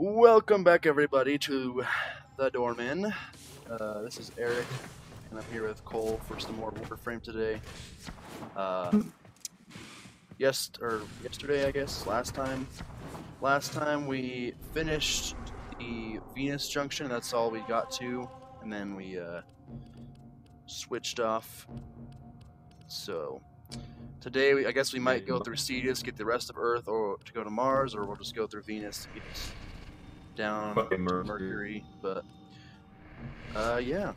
Welcome back, everybody, to the Doorman. Uh, this is Eric, and I'm here with Cole for some more Warframe today. Uh, yes, or yesterday, I guess, last time. Last time we finished the Venus Junction. That's all we got to, and then we uh, switched off. So today, we, I guess we might go through Cetus, get the rest of Earth, or to go to Mars, or we'll just go through Venus to get down Fucking Mercury. Mercury. But uh, yeah.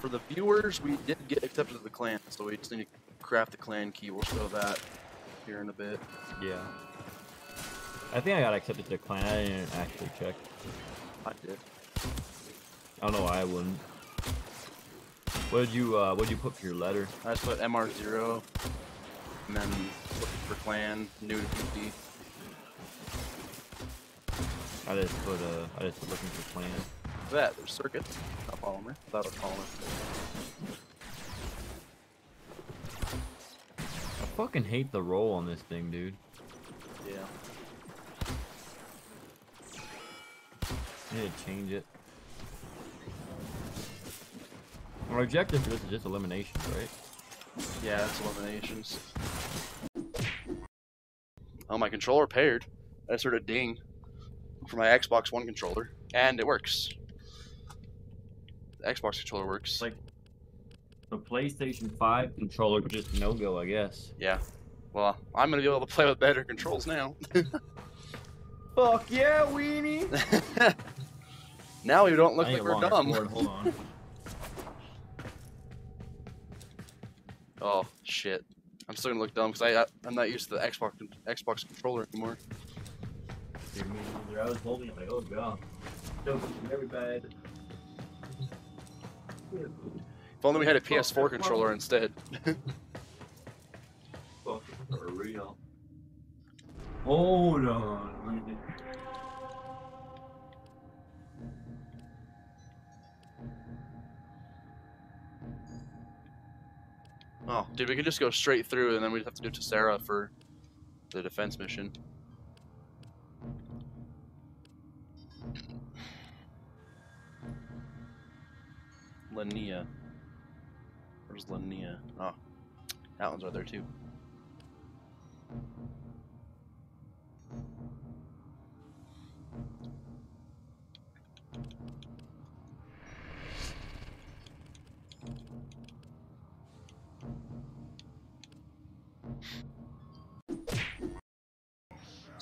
For the viewers, we did get accepted to the clan, so we just need to craft the clan key. We'll show that here in a bit. Yeah. I think I got accepted to the clan. I didn't actually check. I did. I don't know why I wouldn't. What did you uh what did you put for your letter? I just put MR0, and then looking for clan, new to PT. I just put uh I just put looking for clan. That, there's circuits, Not polymer. Without a polymer. I fucking hate the roll on this thing, dude. Yeah. I need to change it. Our objective for this is just elimination, right? Yeah, that's eliminations. Oh, my controller paired. I just heard a ding for my Xbox One controller, and it works. The Xbox controller works. Like the PlayStation 5 controller just no go, I guess. yeah. Well, I'm gonna be able to play with better controls now. Fuck yeah, weenie! now we don't look like we're dumb. sword, Hold on. Oh shit! I'm still gonna look dumb because I I- I'm not used to the Xbox Xbox controller anymore. Dude, me neither. I was holding it like, oh god. Don't very bad. If only we had a PS4 controller instead. Fuck, for real. Hold on. Oh, dude, we could just go straight through, and then we'd have to do Tessera for the defense mission. Linnea. Where's Linnea? Oh, ah, that one's right there too.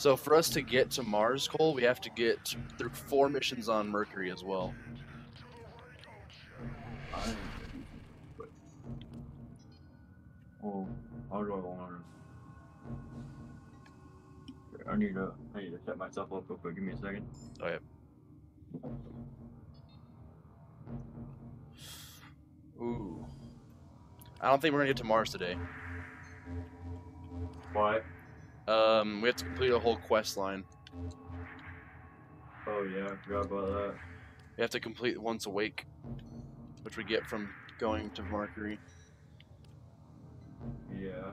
So for us to get to Mars, Cole, we have to get through four missions on Mercury as well. Oh, how do I want to? I need to. I need to set myself up real quick. Give me a second. Oh yeah. Ooh. I don't think we're gonna get to Mars today. Why? Um, we have to complete a whole quest line. Oh yeah, I forgot about that. We have to complete Once Awake, which we get from going to Mercury. Yeah.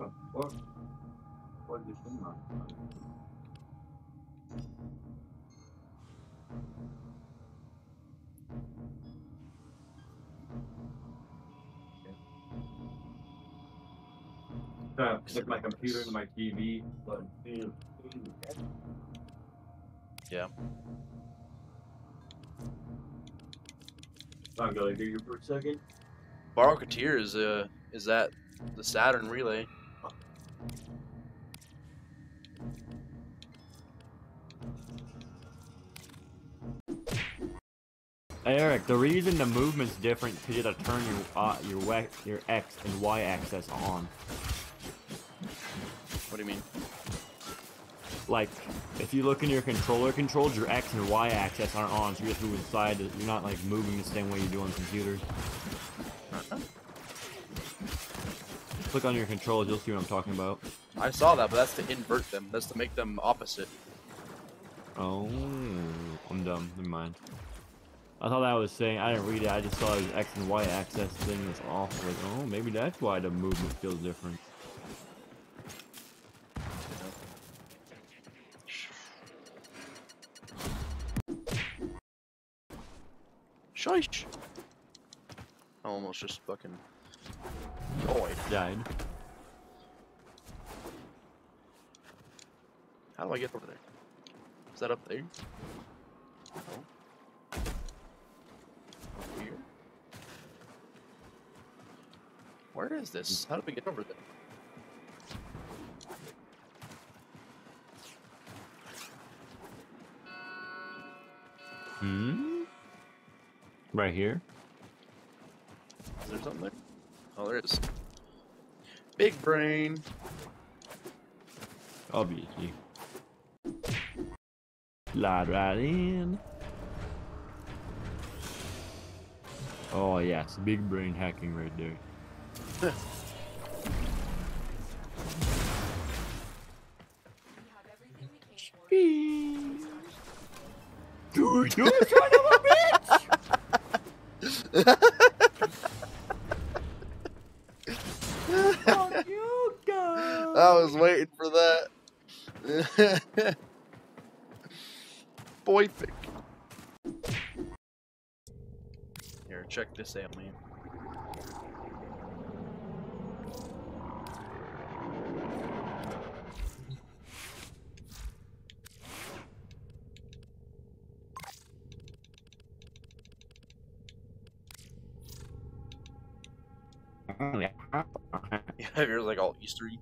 Oh, what? What is this on? Trying to stick my computer to my TV, but Yeah. I'm gonna do you for a second. Baro Ki'Teer is uh is that the Saturn relay. Eric, the reason the movement's different because you gotta turn your uh, your your X and Y axis on. What do you mean? Like, if you look in your controller controls, your X and Y axis aren't on, so you're just moving side. to- You're not like moving the same way you do on computers. Click on your controls, you'll see what I'm talking about. I saw that, but that's to invert them. That's to make them opposite. Oh, I'm dumb. Never mind. I thought that was saying I didn't read it. I just saw his X and Y axis thing was off. Like, oh, maybe that's why the movement feels different. Shush. I almost just fucking died. Died. How do I get over there? Is that up there? No. Up here? Where is this? How do we get over there? Hmm. Right here. Is there something there? Oh, there is. Big brain. Obviously. Slide right in. Oh yes, big brain hacking right there. Dude, you son of a bitch! Fuck you, go! I was waiting for that. Boy pick. Here, check this out, man. Yeah, yours like all Eastery.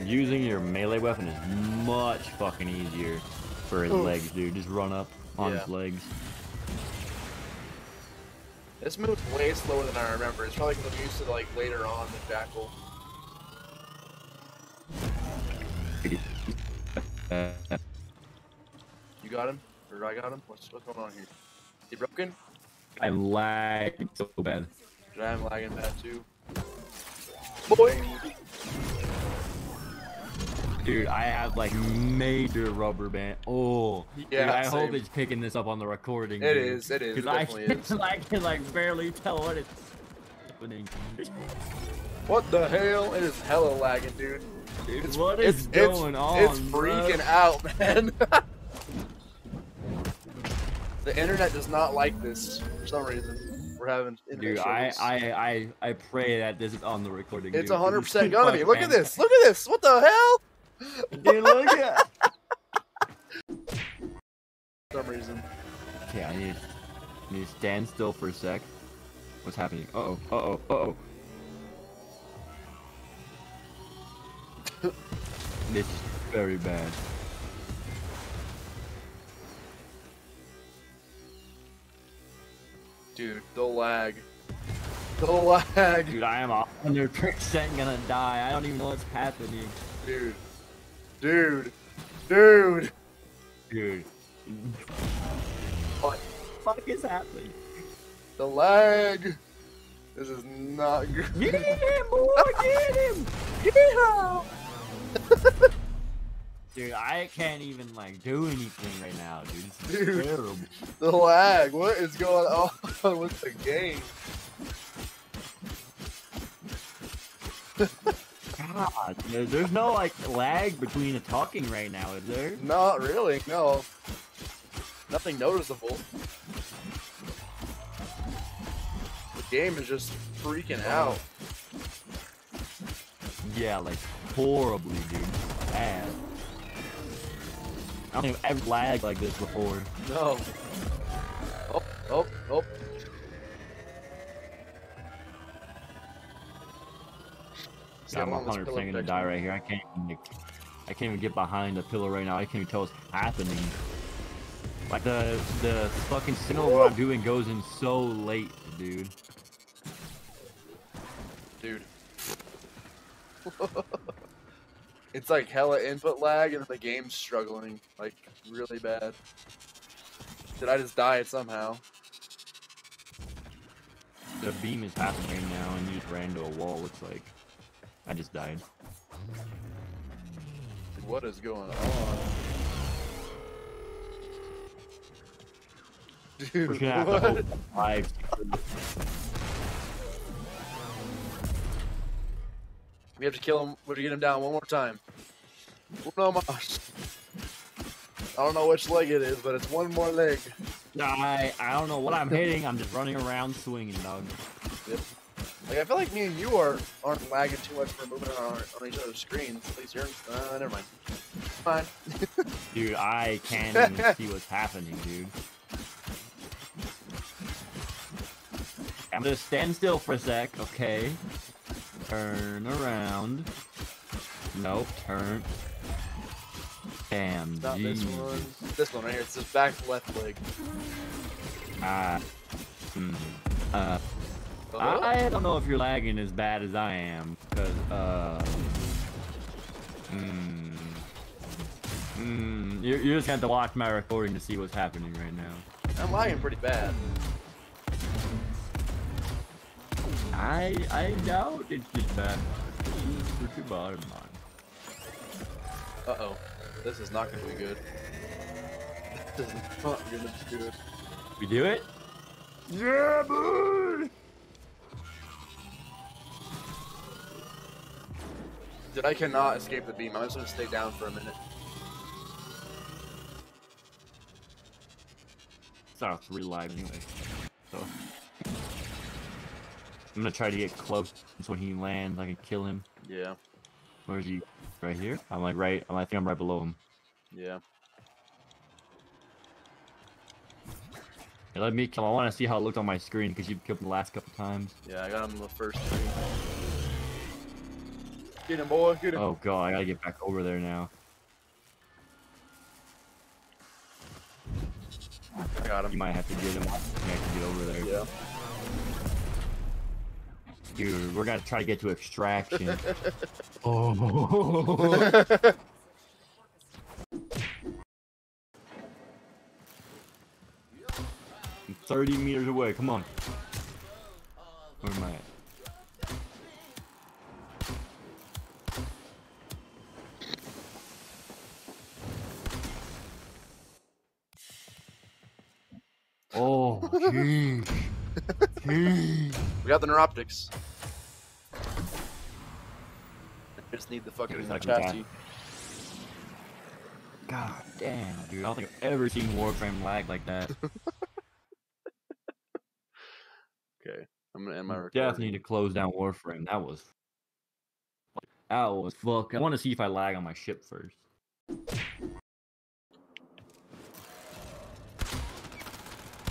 Using your melee weapon is much fucking easier for his Oof. legs, dude. Just run up on Yeah. his legs. This move's way slower than I remember. It's probably because I'm used to like later on than Jackal. You got him? Or I got him? What's what's going on here? Is he broken? I'm lagging so bad. Did I am lagging bad too? Boy! Dude, I have like major rubber band. Oh, dude, Yeah, I hope it's picking this up on the recording. It dude. is, it is, it Because I can, is. I can like barely tell what it's happening. What the hell? It is hella lagging, dude. It's, What is it's, going it's, on, It's bro? freaking out, man. The internet does not like this for some reason. We're having Dude, I. I, I, I pray that this is on the recording. It's 100% it's gonna be. Look at this. Look at this. What the hell? Dude, look at. For some reason. Okay, I need, I need to stand still for a sec. What's happening? Uh oh. Uh oh. Uh oh. this is very bad. Dude, the lag. The lag. Dude, I am 100% gonna die. I don't even know what's happening. Dude. Dude. Dude. Dude. What the fuck is happening? The lag. This is not good. Get him, boy! Get him! Yeah. Dude, I can't even like do anything right now, dude. Dude. terrible. The lag. What is going on with the game? God, there- there's no like lag between the talking right now, is there? Not really. No. Nothing noticeable. The game is just freaking oh. out. Yeah, like horribly, dude. Bad. I don't even ever lagged like this before. No. Oh, oh, oh. See, I'm on 100 pillar percent gonna die right here. I can't even. I can't even get behind the pillar right now. I can't even tell what's happening. Like the the fucking signal what I'm doing goes in so late, dude. Dude. it's like hella input lag and the game's struggling. Like, really bad. Did I just die somehow? The beam is happening right now, and you just ran into a wall. Looks like I just died. What is going on? Dude, We're gonna have to We have to kill him. We have to get him down one more time. Uno mas. I don't know which leg it is, but it's one more leg. I I don't know what I'm hitting. I'm just running around swinging, dog. Yep. Like I feel like me and you are aren't lagging too much for moving on, on each other's screens. At least you're. Uh, never mind. Fine. Dude, I can't even see what's happening, dude. I'm gonna stand still for a sec, okay? Turn around. Nope, turn. Damn, Not this one. This one right here. It's the back left leg. Ah. Hmm. Uh, Oh, I don't know if you're lagging as bad as I am, because, uh... Hmm. Hmm. You, you just have to watch my recording to see what's happening right now. I'm lagging pretty bad. I I doubt it's just bad. It's too bottom line. Uh oh. This is not gonna be good. This is not gonna be good. We do it? Yeah, boy! Dude, I cannot escape the beam. I'm just gonna stay down for a minute. Sounds really live anyway. So I'm gonna try to get close so when he lands I can kill him. Yeah, Where is he? Right here? I'm like right I'm, I think I'm right below him. yeah. Hey, let me kill I wanna see how it looked on my screen because you've killed him the last couple times. Yeah, I got him the first three. Get him, boy. Get him. Oh god, I gotta get back over there now. I got You might have to get him. You might have to get over there. Yeah. Dude, we're gonna try to get to extraction. oh. 30 meters away, come on. Where am I at? Oh, jeez. Jeez. We got the neuroptics. I just need the fucking Give me a second, chassis. God damn, dude. I don't think I've ever seen Warframe lag like that. Okay, I'm gonna end my recording. Definitely need to close down Warframe. That was. That was fuck. I want to see if I lag on my ship first.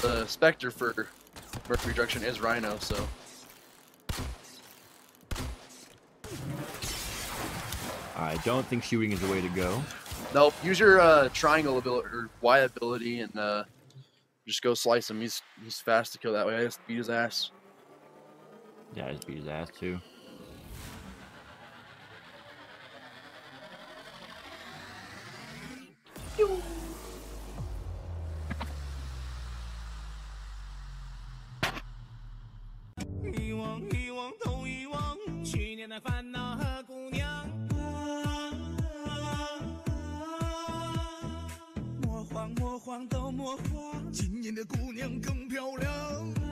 The Spectre for Mercury Junction is Rhino, so I don't think shooting is the way to go. nope. Use your uh, triangle ability or Y ability and uh, just go slice him. He's he's fast to kill that way. I just beat his ass. Yeah, I just beat his ass too. 么花今年的姑娘更漂亮。